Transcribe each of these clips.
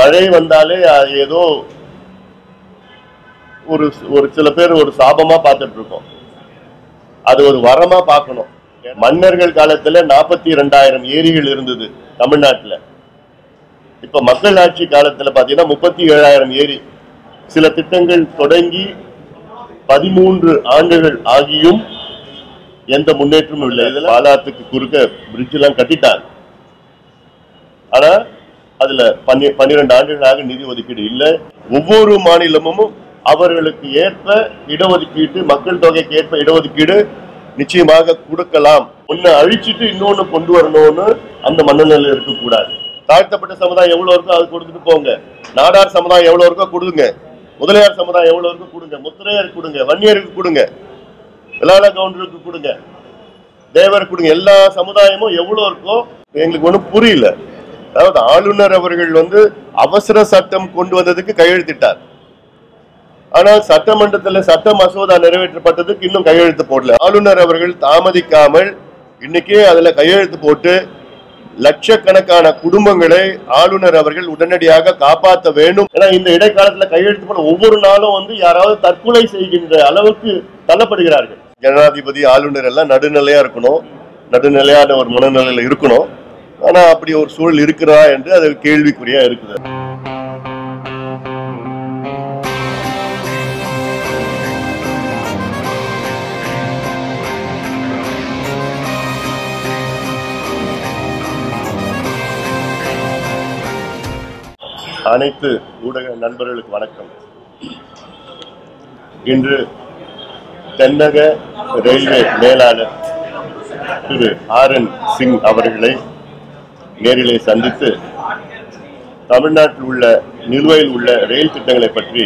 மழை வந்தாலே அது ஏதோ ஒரு ஒரு சில பேர் ஒரு சாபமா பார்த்துட்டு இருக்கோம் அது ஒரு வரமா பார்க்கணும். மன்னர்கள் காலத்துல நாற்பத்தி ரெண்டாயிரம் ஏரிகள் இருந்தது தமிழ்நாட்டுல. இப்ப மக்கள் ஆட்சி காலத்துல பாத்தீங்கன்னா முப்பத்தி ஏழாயிரம் ஏரி. சில திட்டங்கள் தொடங்கி பதிமூன்று ஆண்டுகள் ஆகியும் எந்த முன்னேற்றமும் இல்லை. இதுல பாலாத்துக்கு குறுக்க பிரிட்ஜ் எல்லாம் கட்டிட்டாங்க. ஆனா அதுல பன்னி பன்னிரண்டு ஆண்டுகளாக நிதி ஒதுக்கீடு இல்லை. ஒவ்வொரு மாநிலமும் அவர்களுக்கு ஏற்ப இடஒதுக்கீட்டு மக்கள் தொகைக்கு ஏற்ப இடஒதுக்கீடு நிச்சயமாக கொடுக்கலாம். ஒன்னு அழிச்சிட்டு இன்னொன்னு கொண்டு வரணும்னு அந்த மன்னநிலை இருக்கக்கூடாது. தாழ்த்தப்பட்ட சமுதாயம் எவ்வளவு இருக்கோ அது கொடுத்துட்டு போங்க. நாடார் சமுதாயம் எவ்வளவு இருக்கோ கொடுங்க. முதலியார் சமுதாயம் எவ்வளவு இருக்கோ கொடுங்க. முத்திரையருக்கு கொடுங்க. வன்னியருக்கு கொடுங்க. விளாட கவுண்டருக்கு கொடுங்க. தேவர் கொடுங்க. எல்லா சமுதாயமும் எவ்வளவு இருக்கோ எங்களுக்கு ஒண்ணும் புரியல. அதாவது ஆளுநர் அவர்கள் வந்து அவசர சட்டம் கொண்டு வந்ததுக்கு கையெழுத்திட்டார். ஆனால் சட்டமன்றத்தில் சட்ட மசோதா நிறைவேற்றப்பட்டதுக்கு இன்னும் கையெழுத்து போடல. ஆளுநர் அவர்கள் தாமதிக்காமல் இன்னைக்கே அதுல கையெழுத்து போட்டு லட்சக்கணக்கான குடும்பங்களை ஆளுநர் அவர்கள் உடனடியாக காப்பாற்ற வேண்டும். ஏன்னா இந்த இடைக்காலத்துல கையெழுத்து போட ஒவ்வொரு நாளும் வந்து யாராவது தற்கொலை செய்கின்ற அளவுக்கு தள்ளப்படுகிறார்கள். ஜனாதிபதி ஆளுநர் எல்லாம் நடுநிலையா இருக்கணும். நடுநிலையான ஒரு மனநிலையில இருக்கணும். ஆனா அப்படி ஒரு சூழல் இருக்கிறதா என்று அது கேள்விக்குறியா இருக்குது. அனைத்து ஊடக நண்பர்களுக்கு வணக்கம். இன்று தென்னக ரயில்வே மேலாளர் திரு ஆர் என் சிங் அவர்களை நேரிலே சந்தித்து தமிழ்நாட்டில் உள்ள நிலுவையில் உள்ள ரயில் திட்டங்களை பற்றி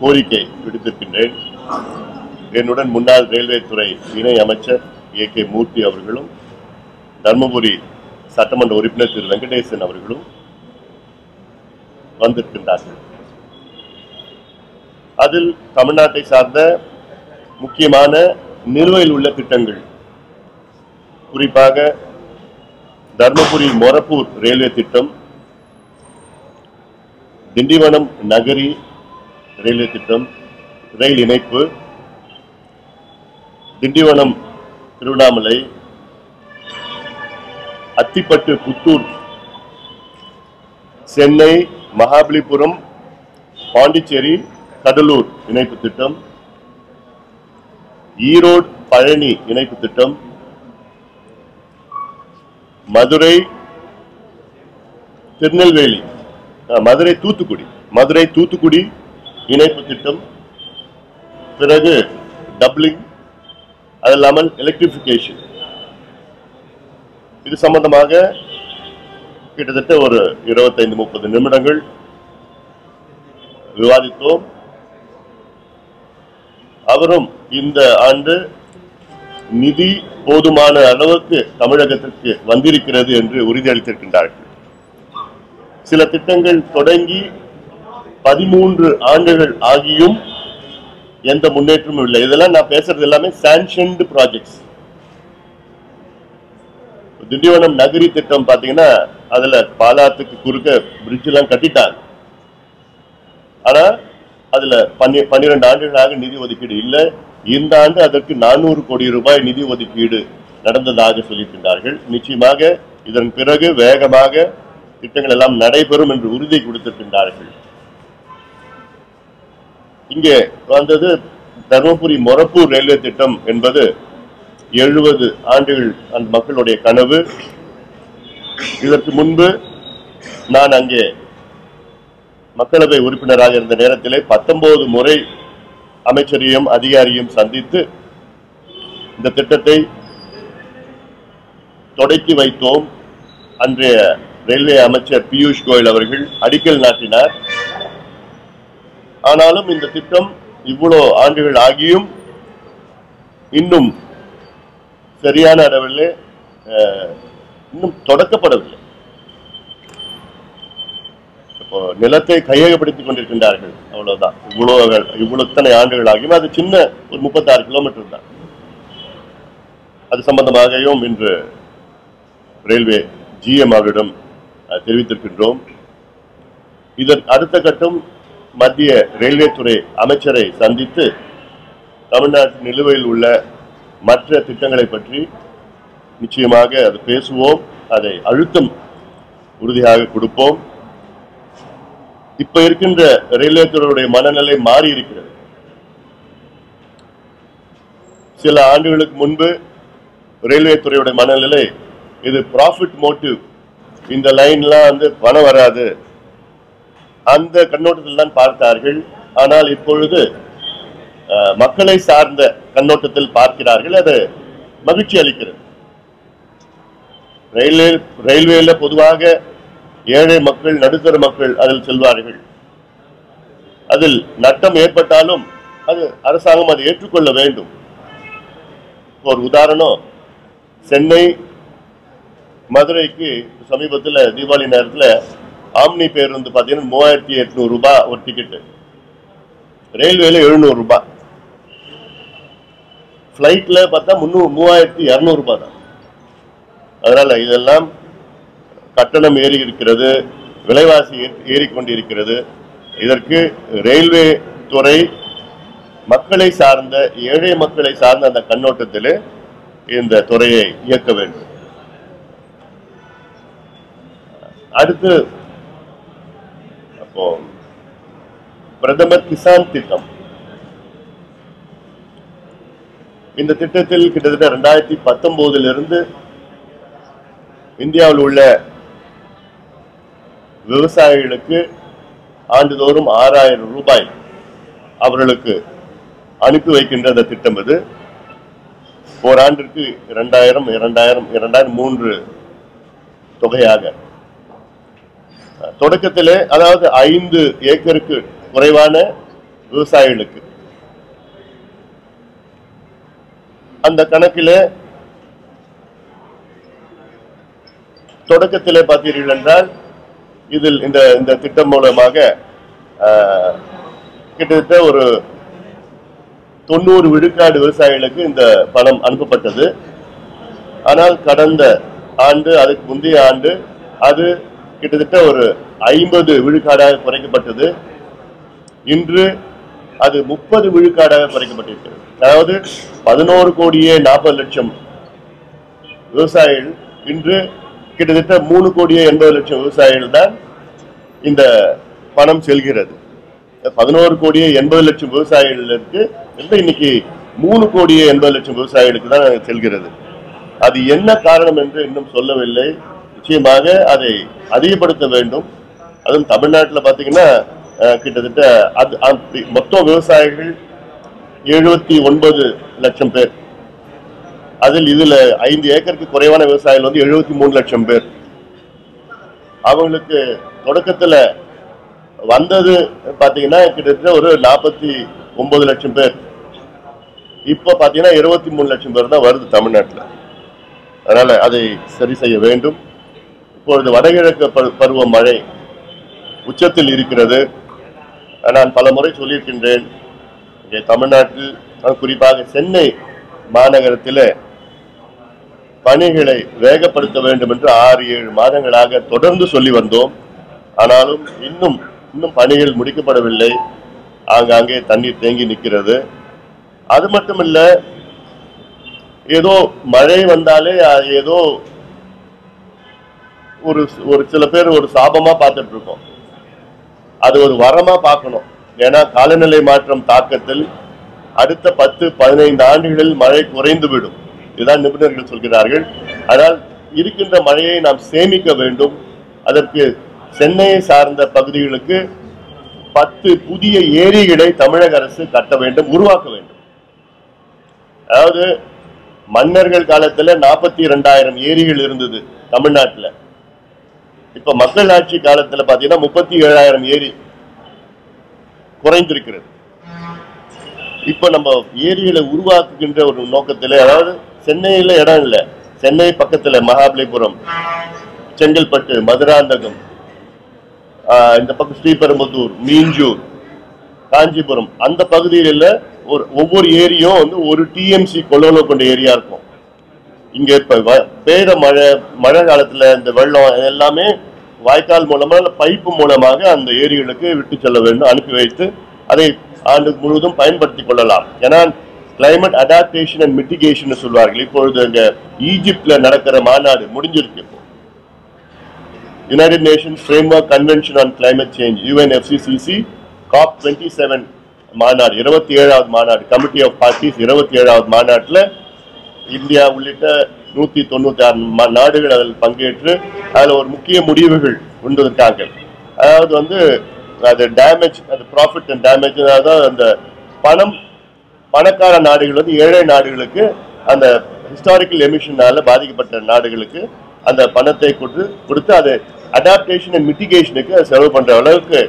கோரிக்கை விடுத்திருக்கின்றேன். என்னுடன் முன்னாள் ரயில்வே துறை இணை அமைச்சர் ஏ கே மூர்த்தி அவர்களும் தர்மபுரி சட்டமன்ற உறுப்பினர் திரு வெங்கடேசன் அவர்களும் வந்திருக்கின்றார்கள். அதில் தமிழ்நாட்டை சார்ந்த முக்கியமான நிலுவையில் உள்ள திட்டங்கள் குறிப்பாக தர்மபுரி மொரப்பூர் ரயில்வே திட்டம் திண்டிவனம் நகரி ரயில்வே திட்டம் ரயில் இணைப்பு திண்டிவனம் திருவண்ணாமலை அத்திப்பட்டு புத்தூர் சென்னை மகாபலிபுரம் பாண்டிச்சேரி கடலூர் இணைப்பு திட்டம் ஈரோடு பழனி இணைப்பு திட்டம் மதுரை திருநெல்வேலி மதுரை தூத்துக்குடி. மதுரை தூத்துக்குடி இணைப்பு திட்டம் பிறகு டப்ளிங் அது இல்லாமல் எலக்ட்ரிபிகேஷன் இது சம்பந்தமாக கிட்டத்தட்ட ஒரு இருபத்தைந்து முப்பது நிமிடங்கள் விவாதித்தோம். அவரும் இந்த ஆண்டு நிதி போதுமான அளவுக்கு தமிழகத்திற்கு வந்திருக்கிறது என்று உறுதியளித்திருக்கின்றார்கள். சில திட்டங்கள் தொடங்கி பதிமூன்று ஆண்டுகள் ஆகியும் எந்த முன்னேற்றமும் இல்லை. இதெல்லாம் நான் பேசுறது எல்லாமே சாங்ஷன்டு ப்ராஜெக்ட்ஸ் திண்டிவனம் நகரி திட்டம் பாத்தீங்கன்னா அதுல பாலாத்துக்கு குறுக்க பிரிட்ஜ் எல்லாம் கட்டிட்டாங்க. ஆனா அதுல பன்னி பன்னிரெண்டு ஆண்டுகளாக நிதி ஒதுக்கீடு இல்லை. இந்த ஆண்டு அதற்கு நானூறு கோடி ரூபாய் நிதி ஒதுக்கீடு நடந்ததாக சொல்லியிருக்கின்றார்கள். நிச்சயமாக இதன் பிறகு வேகமாக திட்டங்கள் எல்லாம் நடைபெறும் என்று உறுதி கொடுத்திருக்கின்றார்கள். இங்கே வந்தது தருமபுரி மொரப்பூர் ரயில்வே திட்டம் என்பது எழுபது ஆண்டுகள் அந்த மக்களுடைய கனவு. இதற்கு முன்பு நான் அங்கே மக்களவை உறுப்பினராக இருந்த நேரத்திலே பத்தொன்பது முறை அமைச்சரையும் அதிகாரியும் சந்தித்து இந்த திட்டத்தை தொடக்கி வைத்தோம். அன்றைய ரயில்வே அமைச்சர் பியூஷ் கோயல் அவர்கள் அடிக்கல் நாட்டினார். ஆனாலும் இந்த திட்டம் இவ்வளோ ஆண்டுகள் ஆகியும் இன்னும் சரியான அளவில் இன்னும் தொடக்கப்படவில்லை. நிலத்தை கையகப்படுத்திக் கொண்டிருக்கின்றார்கள். அவ்வளவுதான். இவ்வளவு இவ்வளவு இத்தனை ஆண்டுகள் ஆகியும் அது சின்ன ஒரு முப்பத்தாறு கிலோமீட்டர் தான். அது சம்பந்தமாகவும் இன்று ரயில்வே ஜிஎம் அவரிடம் தெரிவித்திருக்கின்றோம். இதற்கு அடுத்த கட்டம் மத்திய ரயில்வே துறை அமைச்சரை சந்தித்து தமிழ்நாட்டின் நிலுவையில் உள்ள மற்ற திட்டங்களை பற்றி நிச்சயமாக அது பேசுவோம். அதை அழுத்தம் உறுதியாக கொடுப்போம். இப்ப இருக்கின்ற ரயில்வே துறையுடைய மனநிலை மாறி இருக்கிறது. சில ஆண்டுகளுக்கு முன்பு ரயில்வே துறையுடைய மனநிலை இது ப்ராஃபிட் மோட்டிவ் இந்த லைன்லாம் வந்து பணம் வராது. அந்த கண்ணோட்டத்தில் தான் பார்த்தார்கள். ஆனால் இப்பொழுது மக்களை சார்ந்த கண்ணோட்டத்தில் பார்க்கிறார்கள். அது மகிழ்ச்சி அளிக்கிறது. ரயில்வே ரயில்வேல பொதுவாக ஏழை மக்கள் நடுத்தர மக்கள் அதில் செல்வார்கள். அதில் நட்டம் ஏற்பட்டாலும் அது அரசாங்கம் அதை ஏற்றுக்கொள்ள வேண்டும். ஒரு உதாரணம் சென்னை மதுரைக்கு சமீபத்தில் தீபாவளி நேரத்தில் ஆம்னி பேருந்து பார்த்தீங்கன்னா மூவாயிரத்தி எட்நூறு ரூபாய் ஒரு டிக்கெட்டு ரயில்வேல எழுநூறு ரூபாய் ஃப்ளைட்ல பார்த்தா முந்நூறு மூவாயிரத்தி இரநூறுபா தான். அதனால இதெல்லாம் கட்டணம் ஏறி இருக்கிறது விலைவாசி ஏறிக்கொண்டிருக்கிறது இதற்கு ரயில்வே துறை மக்களை சார்ந்த ஏழை மக்களை சார்ந்த அந்த கண்ணோட்டத்தில் இந்த துறையை இயக்க வேண்டும். அடுத்து அப்போ பிரதமர் கிசான் திட்டம். இந்த திட்டத்தில் கிட்டத்தட்ட ரெண்டாயிரத்தி பத்தொன்பதிலிருந்து இந்தியாவில் உள்ள விவசாயிகளுக்கு ஆண்டுதோறும் ஆறாயிரம் ரூபாய் அவர்களுக்கு அனுப்பி வைக்கின்ற அந்த திட்டம் இது ஓராண்டிற்கு இரண்டாயிரம் இரண்டாயிரம் இரண்டாயிரம் மூன்று தொகையாக. தொடக்கத்திலே அதாவது ஐந்து ஏக்கருக்கு குறைவான விவசாயிகளுக்கு. அந்த கணக்கிலே தொடக்கத்திலே பார்த்தீர்கள் என்றால் இதில் இந்த இந்த திட்டம் மூலமாக ஆஹ், கிட்டத்தட்ட ஒரு தொண்ணூறு விழுக்காடு விவசாயிகளுக்கு இந்த பணம் அனுப்பப்பட்டது. ஆனால் கடந்த ஆண்டு அதுக்கு முந்தைய ஆண்டு அது கிட்டத்தட்ட ஒரு ஐம்பது விழுக்காடாக குறைக்கப்பட்டது. இன்று அது முப்பது விழுக்காடாக குறைக்கப்பட்டிருக்கிறது அதாவது பதினோரு கோடியே நாற்பது லட்சம் விவசாயிகள் இன்று கிட்டத்தட்ட மூணு கோடியே எண்பது லட்சம் விவசாயிகள் தான் இந்த பணம் செல்கிறது. பதினோரு கோடியே எண்பது லட்சம் விவசாயிகளுக்கு இருந்து இன்னைக்கு மூணு கோடியே எண்பது லட்சம் விவசாயிகளுக்கு தான் செல்கிறது. அது என்ன காரணம் என்று இன்னும் சொல்லவில்லை. நிச்சயமாக அதை அதிகப்படுத்த வேண்டும். அதுவும் தமிழ்நாட்டில் பார்த்தீங்கன்னா அஹ், கிட்டத்தட்ட அது மொத்தம் விவசாயிகள் எழுபத்தி ஒன்பது லட்சம் பேர். அதில் இதில் ஐந்து ஏக்கருக்கு குறைவான விவசாயிகள் வந்து எழுபத்தி மூணு லட்சம் பேர். அவங்களுக்கு தொடக்கத்தில் வந்தது பார்த்தீங்கன்னா கிட்டத்தட்ட ஒரு நாற்பத்தி ஒன்பது லட்சம் பேர். இப்போ பார்த்தீங்கன்னா இருபத்தி மூணு லட்சம் பேர் தான் வருது தமிழ்நாட்டில். அதனால் அதை சரி செய்ய வேண்டும். இப்பொழுது வடகிழக்கு பரு- பருவ மழை உச்சத்தில் இருக்கிறது. நான் பல முறை சொல்லியிருக்கின்றேன். இங்கே தமிழ்நாட்டில் குறிப்பாக சென்னை மாநகரத்தில் பணிகளை வேகப்படுத்த வேண்டும் என்று ஆறு ஏழு மாதங்களாக தொடர்ந்து சொல்லி வந்தோம். ஆனாலும் இன்னும் இன்னும் பணிகள் முடிக்கப்படவில்லை. ஆங்காங்கே தண்ணீர் தேங்கி நிற்கிறது. அது மட்டுமல்ல ஏதோ மழை வந்தாலே ஏதோ ஒரு ஒரு சில பேர் ஒரு சாபமா பார்த்துட்டு இருக்கோம் அது ஒரு வரமா பார்க்கணும். ஏன்னா காலநிலை மாற்றம் தாக்கத்தில் அடுத்த பத்து பதினைந்து ஆண்டுகளில் மழை குறைந்து விடும். இதுதான் நிபுணர்கள் சொல்கிறார்கள். அதனால் இருக்கின்ற மழையை நாம் சேமிக்க வேண்டும். அதற்கு சென்னையை சார்ந்த பகுதிகளுக்கு பத்து புதிய ஏரிகளை தமிழக அரசு கட்ட வேண்டும் உருவாக்க வேண்டும். அதாவது மன்னர்கள் காலத்துல நாற்பத்தி இரண்டாயிரம் ஏரிகள் இருந்தது தமிழ்நாட்டுல. இப்ப மக்கள் ஆட்சி காலத்துல பாத்தீங்கன்னா முப்பத்தி ஏழாயிரம் ஏரி குறைந்திருக்கிறது. இப்ப நம்ம ஏரிகளை உருவாக்குகின்ற ஒரு நோக்கத்தில் அதாவது சென்னையில இடம் இல்ல. சென்னை பக்கத்துல மகாபலிபுரம் செங்கல்பட்டு மதுராந்தகம் இந்த பக்கம் ஸ்ரீபெரும்புதூர் மீஞ்சூர் காஞ்சிபுரம். அந்த பகுதியில் ஒரு ஒவ்வொரு ஏரியும் வந்து ஒரு டிஎம்சி கொள்ளளவு கொண்ட ஏரியா இருக்கும். இங்க இப்ப வ- பெய்த மழை மழை காலத்துல இந்த வெள்ளம் எல்லாமே வாய்க்கால் மூலமா பைப்பு மூலமாக அந்த ஏரிகளுக்கு விட்டு செல்ல வேண்டும் அனுப்பி வைத்து அதை ஆண்டு முழுவதும் பயன்படுத்திக் கொள்ளலாம். ஏன்னா கிளைமேட் அடாப்டேஷன் அண்ட் மிட்டிகேஷன் சொல்வார்கள். இப்பொழுது அங்க ஈஜிப்ட்ல நடக்கிற மாநாடு முடிஞ்சிருக்கு இப்போ. United Nations framework convention on climate change UNFCCC COP twenty seven மாநாடு இருபத்தி ஏழாவது மாநாடு கமிட்டி ஆஃப் பார்ட்டிஸ் இருபத்தி ஏழாவது மாநாட்டில் இந்தியா உள்ளிட்ட நூத்தி தொண்ணூற்றி ஆறு நாடுகள் அதில் பங்கேற்று அதில் ஒரு முக்கிய முடிவுகள் கொண்டிருக்காங்க அதாவது வந்து அது டேமேஜ் அது ப்ராஃபிட் அண்ட் டேமேஜ் அதாவது அந்த பணம் பணக்கார நாடுகள் வந்து ஏழை நாடுகளுக்கு அந்த ஹிஸ்டாரிக்கல் எமிஷனால பாதிக்கப்பட்ட நாடுகளுக்கு அந்த பணத்தை கொடுத்து கொடுத்து அதை அடாப்டேஷன் அண்ட் மிட்டிகேஷனுக்கு செலவு பண்ற அளவுக்கு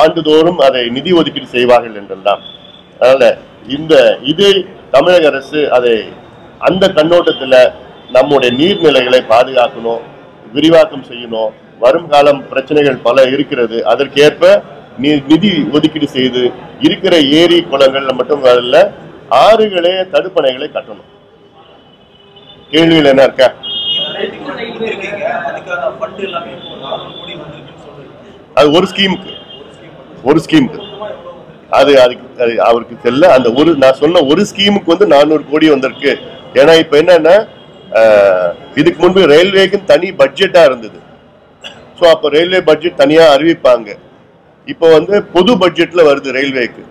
ஆண்டுதோறும் அதை நிதி ஒதுக்கீடு செய்வார்கள் என்றெல்லாம். அதனால இந்த இது தமிழக அரசு அதை அந்த கண்ணோட்டத்தில் நம்முடைய நீர்நிலைகளை பாதுகாக்கணும் விரிவாக்கம் செய்யணும். வரும் காலம் பிரச்சனைகள் பல இருக்கிறது. அதற்கேற்ப நிதி ஒதுக்கீடு செய்து இருக்கிற ஏரி குளங்கள்ல மட்டும் அல்ல ஆறுகளே தடுப்பணைகளை கட்டணும். கேள்விகள் என்ன இருக்கா? அது ஒரு ஸ்கீமுக்கு. ஒரு ஸ்கீமுக்கு. அது அதுக்கு அது அவருக்கு செல்ல அந்த ஒரு நான் சொன்ன ஒரு ஸ்கீமுக்கு வந்து நானூறு கோடி வந்திருக்கு. ஏன்னா இப்ப என்னன்னா ஆஹ், இதுக்கு முன்பு ரயில்வேக்கு தனி பட்ஜெட்டா இருந்தது. ஸோ அப்போ ரயில்வே பட்ஜெட் தனியா அறிவிப்பாங்க. இப்போ வந்து பொது பட்ஜெட்ல வருது ரயில்வேக்கு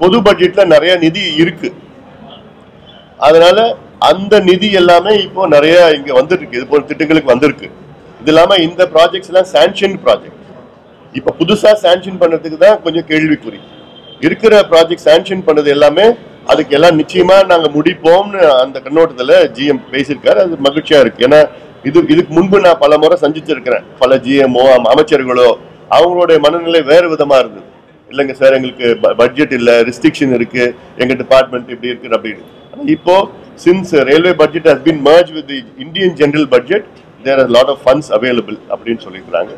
பொது பட்ஜெட்ல நிறைய நிதி இருக்கு. அதனால அந்த நிதி எல்லாமே இப்போ நிறைய இங்க வந்துருக்கு இது போல திட்டங்களுக்கு வந்திருக்கு. இது இல்லாம இந்த ப்ராஜெக்ட்ஸ் எல்லாம் சாங்ஷன் ப்ராஜெக்ட் இப்ப புதுசா சாங்ஷன் பண்றதுக்கு தான் கொஞ்சம் கேள்விக்குறி. இருக்கிற ப்ராஜெக்ட் சாங்ஷன் பண்ணது எல்லாமே அதுக்கு எல்லாம் நிச்சயமா நாங்க முடிப்போம்னு அந்த கண்ணோட்டத்துல ஜிஎம் பேசியிருக்காரு. அது மகிழ்ச்சியா இருக்கு. ஏன்னா இது இதுக்கு முன்பு நான் பல முறை சந்திச்சிருக்கிறேன். பல ஜிஎம்ஓ அமைச்சர்களோ அவங்களுடைய மனநிலை வேறு விதமா இருந்தது. இல்லைங்க சார் எங்களுக்கு பட்ஜெட் இல்லை ரிஸ்ட்ரிக்ஷன் இருக்கு எங்க டிபார்ட்மெண்ட் இப்படி இருக்கு. அப்படின்னு ஆனால் இப்போ since railway budget has been merge with Indian general budget there are lot of funds available அப்படின்னு சொல்லியிருக்கிறாங்க.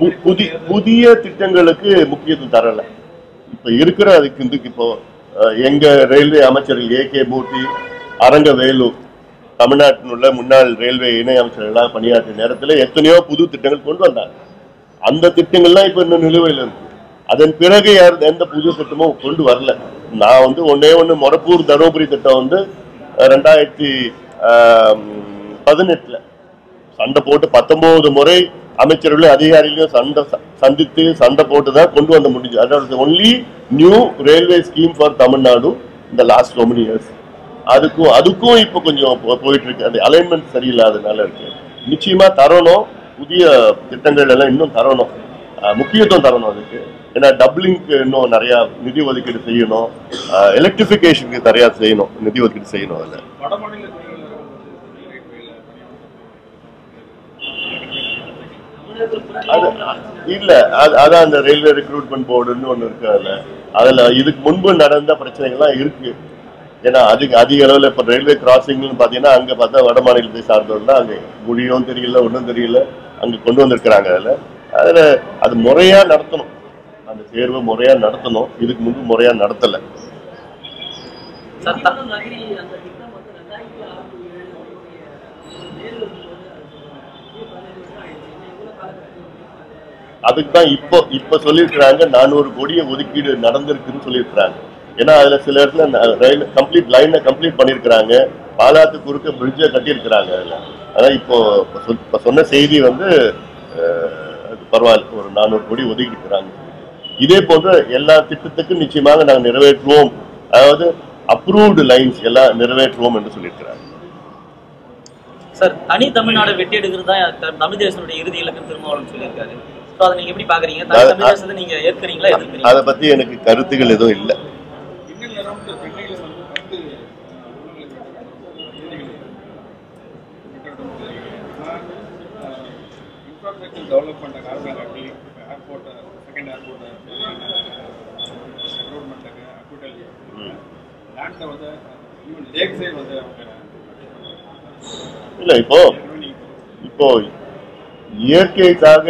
பு- புதி புதிய திட்டங்களுக்கு முக்கியத்துவம் தரல. இப்ப இருக்கிற அதுக்கு இப்போ எங்க ரயில்வே அமைச்சர்கள் ஏ கே மூர்த்தி அரங்க வேலு தமிழ்நாட்டினுள்ள முன்னாள் ரயில்வே இணை அமைச்சர்களாக பணியாற்றிய நேரத்தில் எத்தனையோ புது திட்டங்கள் கொண்டு வந்தாங்க. அந்த திட்டங்கள்லாம் இப்போ இன்னும் நிலுவையில் இருக்கு. அதன் பிறகு யார் எந்த புது திட்டமும் கொண்டு வரல. நான் வந்து ஒன்னே ஒன்று மொரப்பூர் தருமபுரி திட்டம் வந்து ரெண்டாயிரத்தி பதினெட்டுல சண்டை போட்டு பத்தொன்பது முறை அமைச்சர்களும் அதிகாரிகளையும் சண்டை சந்தித்து சண்டை போட்டு தான் கொண்டு வந்த முடிஞ்சு. அதாவது only new railway scheme for Tamil Nadu இந்த லாஸ்ட் ஸோ மெனி இயர்ஸ் அதுக்கும் அதுக்கும் இப்போ கொஞ்சம் போயிட்டு இருக்கு அந்த அலைன்மெண்ட் சரியில்லாதனால இருக்கு. நிச்சயமா தரணும். புதிய திட்டங்கள் எல்லாம் இன்னும் தரணும். முக்கியத்துவம் தரணும் அதுக்கு. ஏன்னா டப்ளிங்க்கு இன்னும் நிறைய நிதி ஒதுக்கீடு செய்யணும். எலக்ட்ரிஃபிகேஷனுக்கு நிறையா செய்யணும். நிதி ஒதுக்கீடு செய்யணும் அதில். அது இல்ல. அதான் அந்த ரயில்வே ரெக்ரூட்மெண்ட் போர்டுன்னு ஒன்று இருக்கு அதுல. அதுல இதுக்கு முன்பு நடந்த பிரச்சனைகள்லாம் இருக்கு. ஏன்னா அதிக அதிக அளவுல இப்ப ரயில்வே கிராசிங்னு பாத்தீங்கன்னா அங்க பார்த்தா வட மாநிலத்தை சார்ந்தவர்கள் அங்க. மொழியும் தெரியல ஒன்றும் தெரியல. அங்க கொண்டு வந்திருக்கிறாங்க அதுல. அதுல அது முறையா நடத்தணும். அந்த தேர்வு முறையா நடத்தணும். இதுக்கு முன்பு முறையா நடத்தல. அதுக்கு தான் இப்போ இப்போ சொல்லியிருக்கிறாங்க நானூறு கோடியை ஒதுக்கீடு நடந்திருக்குன்னு சொல்லியிருக்கிறாங்க. ஏன்னா அதுல சில இடத்துல ரயில் கம்ப்ளீட் லைனை கம்ப்ளீட் பண்ணியிருக்கிறாங்க. பாலாத்து குறுக்க பிரிட்ஜை கட்டியிருக்கிறாங்க அதுல. அதான் இப்போ இப்போ சொன்ன செய்தி வந்து அது பரவாயில்ல. ஒரு நானூறு கோடி ஒதுக்கி இருக்கிறாங்க. இதே போன்ற எல்லா திட்டத்துக்கும் நிச்சயமாக நாங்கள் நிறைவேற்றுவோம். அதாவது அப்ரூவ்டு லைன்ஸ் எல்லாம் நிறைவேற்றுவோம் என்று சொல்லியிருக்கிறாங்க. சார் தனி தமிழ்நாடு வெட்டி எடுக்கிறது தான் தமிழ் தேசனுடைய இறுதி இலக்குன்னு திருமாவளவன் சொல்லியிருக்காரு. அதை நீங்க எப்படி பாக்குறீங்க? தனி அது- தமிழ் தேசத்தை நீங்க ஏற்கிறீங்களா எதிர்க்கிறீங்களா? அதை பத்தி எனக்கு கருத்துக்கள் எதுவும் இல்லை இன்னும் அரௌண்ட் சென்னையில் வந்து பத்து இன்ஃப்ராஸ்ட்ரக்சர் டெவலப் பண்ண காரணங்காட்டி ஏர்போர்ட்டை செகண்ட் ரெக்ரூட்மெண்ட்டுக்கு அக்யூட்டல் லேண்டை வந்து ஈவன் லேக் சைடு வந்து அவங்க இல்ல இப்போ இப்போ இயற்கைக்காக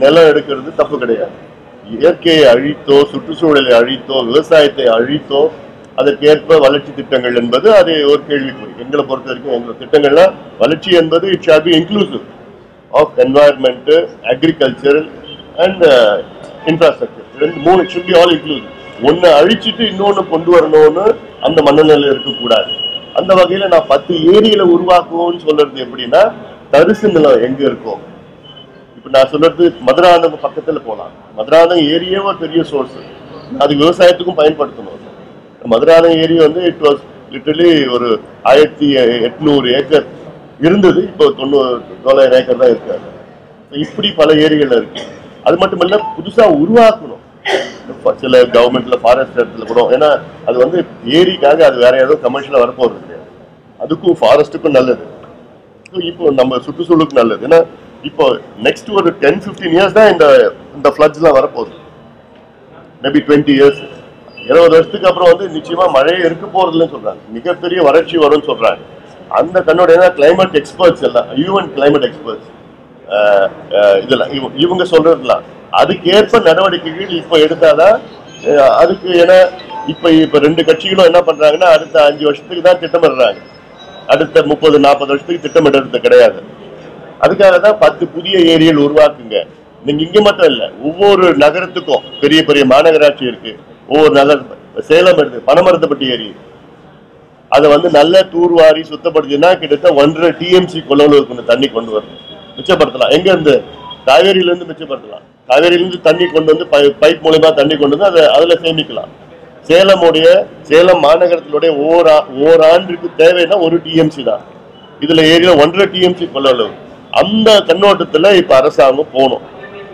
நிலம் எடுக்கிறது தப்பு கிடையாது. இயற்கையை அழித்தோ சுற்றுச்சூழலை அழித்தோ விவசாயத்தை அழித்தோ அதற்கேற்ப வளர்ச்சி திட்டங்கள் என்பது அது ஒரு கேள்விக்குறி. எங்களை பொறுத்த வரைக்கும் எங்களோட திட்டங்கள்லாம் வளர்ச்சி என்பது it shall be inclusive of environment agriculture and infrastructure ரெண்டு மூணு should ஆல் இன்க்ளூசிவ் ஒன்று அழிச்சிட்டு இன்னொன்னு கொண்டு வரணும்னு அந்த மன்னநிலை இருக்கக்கூடாது. அந்த வகையில நான் பத்து ஏரியில உருவாக்குவோம்னு சொல்றது எப்படின்னா தரிசு நிலம் எங்க இருக்கும் இப்ப நான் சொல்றது மதுராந்தகம் பக்கத்துல போலாம். மதுராந்தகம் ஏரியே ஒரு பெரிய சோர்ஸ் அது விவசாயத்துக்கும் பயன்படுத்தணும். மதுராந்தகம் ஏரி வந்து இட் வாஸ் லிட்டரலி ஒரு ஆயிரத்தி எட்நூறு ஏக்கர். இருந்தது. இப்போ தொண்ணூறு தொள்ளாயிரம் ஏக்கர் தான் இருக்காங்க இப்படி பல ஏரிகள் இருக்கு. அது மட்டும் இல்ல புதுசா உருவாக்கணும். சில கவர்மெண்ட்ல ஃபாரஸ்ட் இடத்துல கூட. ஏன்னா அது வந்து ஏரிக்காக அது வேற ஏதோ கமர்ஷியலா வரப்போறது கிடையாது. அதுக்கும் ஃபாரஸ்ட்டுக்கும் நல்லது. இப்போ நம்ம சுற்றுச்சூழலுக்கு நல்லது. ஏன்னா இப்போ நெக்ஸ்ட் ஒரு டென் ஃபிஃப்டீன் இயர்ஸ் தான் இந்த இந்த ஃப்ளட்ஸ்லாம் வரப்போகுது. மேபி டுவெண்ட்டி இயர்ஸ் இருபது வருஷத்துக்கு அப்புறம் வந்து நிச்சயமா மழையே இருக்க போறதுலன்னு சொல்றாங்க. மிகப்பெரிய வறட்சி வரும்னு சொல்றாங்க. அந்த கண்ணோட கிளைமேட் எக்ஸ்பர்ட்ஸ் எல்லாம் யூஎன் கிளைமேட் எக்ஸ்பர்ட்ஸ் இதெல்லாம் இவங்க சொல்றதுலாம். அதுக்கேற்ப நடவடிக்கைகள் இப்போ எடுத்தாதான் அதுக்கு ஏன்னா இப்ப இப்ப ரெண்டு கட்சிகளும் என்ன பண்றாங்கன்னா அடுத்த அஞ்சு வருஷத்துக்கு தான் திட்டமிடுறாங்க. அடுத்த முப்பது நாற்பது வருஷத்துக்கு திட்டமிடுறது கிடையாது. அதுக்காக தான் பத்து புதிய ஏரியல் உருவாக்குங்க. நீங்க இங்க மட்டும் இல்ல ஒவ்வொரு நகரத்துக்கும் பெரிய பெரிய மாநகராட்சி இருக்கு. ஒவ்வொரு நகர சேலம் இருக்கு பனமரத்தப்பட்டி ஏரி. அதை வந்து நல்ல தூர்வாரி சுத்தப்படுத்தினா கிட்டத்தட்ட ஒன்றரை டிஎம்சி கொள்ளளவு கொண்டு தண்ணி கொண்டு வரும். மிச்சப்படுத்தலாம். எங்க இருந்து? காவேரியிலிருந்து மிச்சப்படுத்தலாம். காவேரியிலேருந்து தண்ணி கொண்டு வந்து பை- பைப் மூலயமா தண்ணி கொண்டு வந்து அதை அதில் சேமிக்கலாம். சேலமுடைய சேலம் மாநகரத்தினுடைய ஓரா ஓராண்டுக்கு தேவைன்னா ஒரு டிஎம்சி தான். இதுல ஏரியா ஒன்றரை டிஎம்சி கொள்ளளவு. அந்த கண்ணோட்டத்தில் இப்போ அரசாங்கம் போகணும்.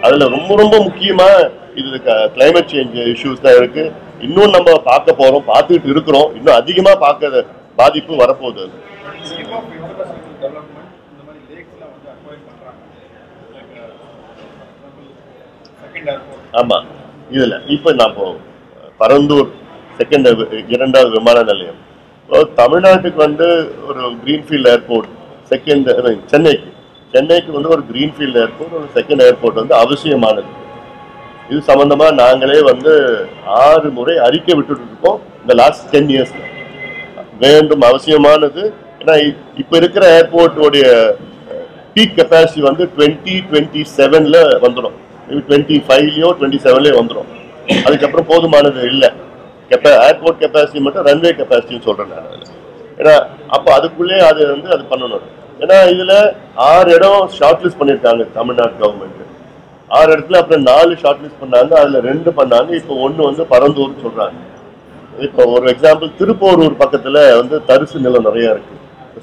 அதில் ரொம்ப ரொம்ப முக்கியமாக இது கிளைமேட் சேஞ்ச் இஷ்யூஸ் தான் இருக்குது இன்னும் நம்ம பார்க்க போறோம் பார்த்துக்கிட்டு இருக்கிறோம். இன்னும் அதிகமா பார்க்க பாதிப்பு வரப்போகுது. ஆமா இதுல. இப்ப நான் பரந்தூர் செகண்ட் இரண்டாவது விமான நிலையம். தமிழ்நாட்டுக்கு வந்து ஒரு கிரீன்ஃபீல்ட் ஏர்போர்ட் செகண்ட் சென்னைக்கு. சென்னைக்கு வந்து ஒரு கிரீன்ஃபீல்ட் ஏர்போர்ட் ஒரு செகண்ட் ஏர்போர்ட் வந்து அவசியமானது. இது சம்பந்தமாக நாங்களே வந்து ஆறு முறை அறிக்கை விட்டுட்டு இருக்கோம் இந்த லாஸ்ட் டென் இயர்ஸில் வேண்டும் அவசியமானது. ஏன்னா இப்போ இருக்கிற ஏர்போர்ட்டோடைய பீக் கெப்பாசிட்டி வந்து டுவெண்ட்டி டுவெண்ட்டி செவனில் வந்துடும் டுவெண்ட்டி ஃபைவ்லேயோ டுவெண்ட்டி செவன்லேயோ வந்துடும் அதுக்கப்புறம் போதுமானது இல்லை. கெப்பா ஏர்போர்ட் கெப்பாசிட்டி மட்டும் ரன்வே கெப்பாசிட்டின்னு சொல்கிறேன் நான் ஏன்னா அப்போ அதுக்குள்ளே அது வந்து அது பண்ணணும். ஏன்னா இதில் ஆறு இடம் ஷார்ட் லிஸ்ட் பண்ணியிருக்காங்க தமிழ்நாடு கவர்மெண்ட் ஆறு இடத்துல அப்புறம் நாலு ஷார்ட் லிஸ்ட் பண்ணாங்க அதுல ரெண்டு பண்ணாங்க. இப்போ ஒன்று வந்து பரந்தூர் சொல்றாங்க. இப்போ ஒரு எக்ஸாம்பிள் திருப்போரூர் பக்கத்துல வந்து தரிசு நிலம் நிறைய இருக்கு.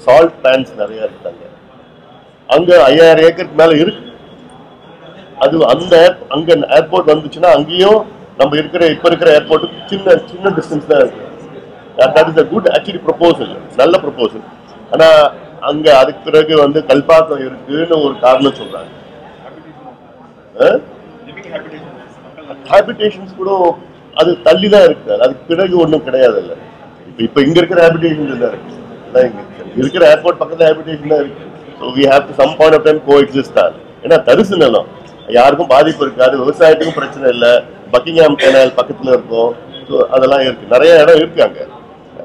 சால்ட் பிளான்ஸ் நிறைய இருக்குது அங்க. அங்கே ஐயாயிரம் ஏக்கருக்கு மேல இருக்கு. அது அந்த அங்கே அங்க ஏர்போர்ட் வந்துச்சுன்னா அங்கேயும் நம்ம இருக்கிற இப்ப இருக்கிற ஏர்போர்ட்டுக்கு சின்ன சின்ன டிஸ்டன்ஸ் தான் இருக்கு. That is a good actually proposal நல்ல ப்ரொபோசல் ஆனா அங்க அதுக்கு பிறகு வந்து கல்பாக்கம் இருக்குன்னு ஒரு காரணம் சொல்றாங்க. ஹேபிடேஷன்ஸ் கூட அது தள்ளி தான் இருக்கு அதுக்கு பிறகு ஒன்றும் கிடையாது இல்ல இப்ப இப்போ இங்க இருக்கிற ஹேபிடேஷன் தான் இருக்கு. அதான் இருக்கிற ஏர்போர்ட் பக்கத்துல ஹேபிடேஷன் தான் இருக்கு. So we have to some point of time coexist ஆகுது ஏன்னா தரிசு நிலம். யாருக்கும் பாதிப்பு இருக்காது. விவசாயத்துக்கும் பிரச்சனை இல்லை. பக்கிங்ஹாம் கேனல் பக்கத்துல இருக்கும். ஸோ அதெல்லாம் இருக்கு. நிறைய இடம் இருக்கு அங்கே.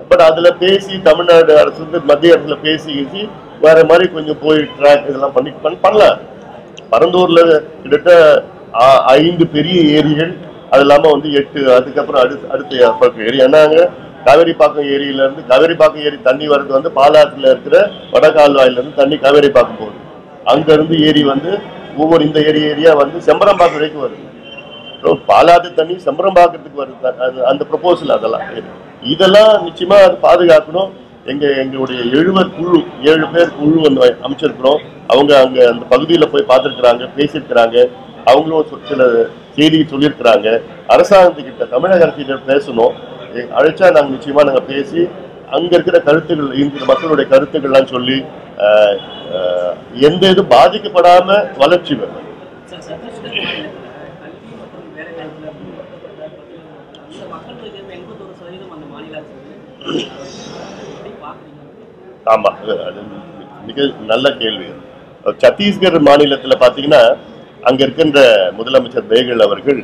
பட் அதுல பேசி தமிழ்நாடு அரசு வந்து மத்திய அரசுல பேசி பேசி வேற மாதிரி கொஞ்சம் போய் ட்ராக் இதெல்லாம் பண்ணி பண்ணலாம். பரந்தூர்ல கிட்டத்தட்ட ஐந்து பெரிய ஏரிகள். அது இல்லாம வந்து எட்டு அதுக்கப்புறம் அடுத்து அடுத்த பக்கம் ஏரி. ஏன்னாங்க காவேரிப்பாக்கம் ஏரியில இருந்து காவேரிப்பாக்கம் ஏரி தண்ணி வர்றது வந்து பாலாத்துல இருக்கிற வடகால்வாயிலேருந்து தண்ணி காவேரிப்பாக்கம் போகுது. அங்க இருந்து ஏரி வந்து ஒவ்வொரு இந்த ஏரி ஏரியா வந்து செம்பரம்பாக்கம் வரைக்கும் வருது. So, பாலாத்து தண்ணி செம்பரம்பாக்கத்துக்கு வருது. அது- அந்த ப்ரொபோசல் அதெல்லாம். இதெல்லாம் நிச்சயமா அது பாதுகாக்கணும். எங்க எங்களுடைய எழுவர் குழு ஏழு பேர் குழு வந்து அமைச்சிருக்கிறோம். அவங்க அங்க அந்த பகுதியில போய் பார்த்துருக்குறாங்க பேசியிருக்கிறாங்க. அவங்களும் சில செய்தி சொல்லியிருக்கிறாங்க. அரசாங்கத்துக்கிட்ட தமிழக அரசிட்ட பேசணும். அழைச்சா நாங்கள் நிச்சயமா நாங்கள் பேசி அங்க இருக்கிற கருத்துக்கள் இந்த மக்களுடைய கருத்துக்கள்லாம் சொல்லி அஹ், எந்த இது பாதிக்கப்படாம வளர்ச்சி வேணும். மக்கள் சதவீதம் அந்த மாநில அரசு ஆமா அது மிக நல்ல கேள்வி. சத்தீஸ்கர் மாநிலத்துல பாத்தீங்கன்னா அங்க இருக்கின்ற முதலமைச்சர் பேகல் அவர்கள்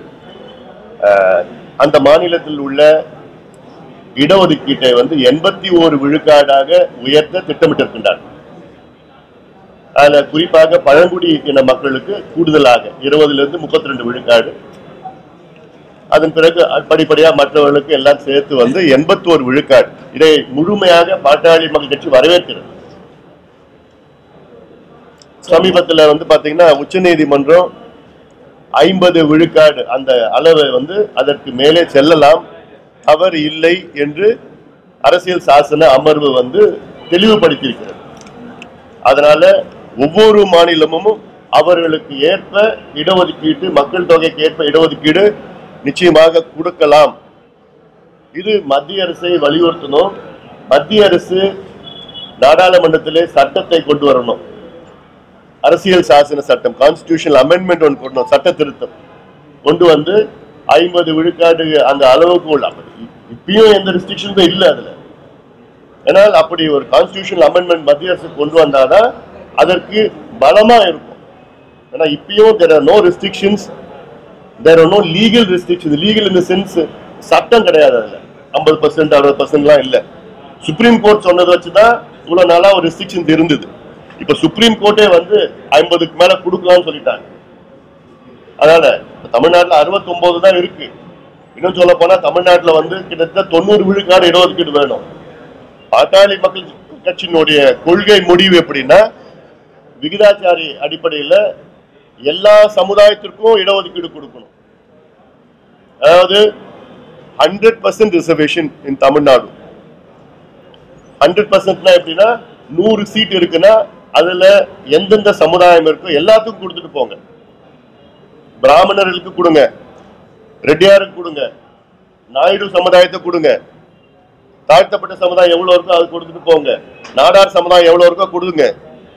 அந்த மாநிலத்தில் உள்ள இடஒதுக்கீட்டை வந்து எண்பத்தி ஓரு விழுக்காடாக உயர்த்த திட்டமிட்டிருக்கின்றார். அதுல குறிப்பாக பழங்குடி இன மக்களுக்கு கூடுதலாக இருபதுல இருந்து முப்பத்தி ரெண்டு விழுக்காடு அதன் பிறகு படிப்படியா மற்றவர்களுக்கு எல்லாம் சேர்த்து வந்து எண்பத்தோரு விழுக்காடு. இதை முழுமையாக பாட்டாளி மக்கள் கட்சி வரவேற்கிறது. சமீபத்துல வந்து பார்த்தீங்கன்னா உச்சநீதிமன்றம் ஐம்பது விழுக்காடு அந்த அளவை வந்து அதற்கு மேலே செல்லலாம். தவறு இல்லை என்று அரசியல் சாசன அமர்வு வந்து தெளிவுபடுத்தியிருக்கிறது. அதனால ஒவ்வொரு மாநிலமும் அவர்களுக்கு ஏற்ப இடஒதுக்கீட்டு மக்கள் தொகைக்கு ஏற்ப இடஒதுக்கீடு நிச்சயமாக கொடுக்கலாம். இது மத்திய அரசை வலியுறுத்தணும். மத்திய அரசு நாடாளுமன்றத்திலே சட்டத்தை கொண்டு வரணும். அரசியல் சாசன சட்டம் கான்ஸ்டிடியூஷனல் அமெண்ட்மெண்ட் ஒன்று கொண்டு சட்ட திருத்தம். கொண்டு வந்து ஐம்பது விழுக்காடு அந்த அளவுக்கு உள்ள இப்பயும் எந்த ரெஸ்ட்ரிக்ஷன்ஸும் இல்லை அதுல. ஏன்னால் அப்படி ஒரு கான்ஸ்டிடியூஷனல் அமெண்ட்மெண்ட் மத்திய அரசு கொண்டு வந்தாதான் அதற்கு பலமா இருக்கும். ஏன்னா இப்பயும் there are no restrictions there are no legal restriction legal இந்த சென்ஸ் சட்டம் கிடையாது அதுல. ஐம்பது பர்சன்ட் அறுபது பர்சன்ட்லாம் இல்லை. சுப்ரீம் கோர்ட் சொன்னதை வச்சுதான் இவ்வளவு நாளா ஒரு ரெஸ்ட்ரிக்ஷன்ஸ் இருந்தது. இப்ப சுப்ரீம் கோர்ட்டே வந்து ஐம்பதுக்கு மேல கொடுக்கலாம்னு சொல்லிட்டாங்க. அதனால தமிழ்நாட்டில் தமிழ்நாட்டுல 69 தான் இருக்கு. இன்னும் சொல்ல போனா தமிழ்நாட்டுல வந்து கிட்டத்தட்ட தொண்ணூறு விழுக்காடு இடஒதுக்கீடு வேணும். பாட்டாளி மக்கள் கட்சியினுடைய கொள்கை முடிவு எப்படின்னா விகிதாச்சாரி அடிப்படையில எல்லா சமுதாயத்திற்கும் இடஒதுக்கீடு கொடுக்கணும். அதாவது hundred percent reservation in Tamil Nadu hundred பர்சன்ட்னா எப்படின்னா நூறு சீட் இருக்குன்னா அதுல எந்தெந்த சமுதாயம் இருக்கோ எல்லாத்துக்கும் கொடுத்துட்டு போங்க. பிராமணர்களுக்கு கொடுங்க. ரெட்டியாருக்கு கொடுங்க. நாயுடு சமுதாயத்தை கொடுங்க. தாழ்த்தப்பட்ட சமுதாயம் எவ்வளவு இருக்கோ அது கொடுத்துட்டு போங்க. நாடார் சமுதாயம் எவ்வளவு இருக்கோ கொடுங்க.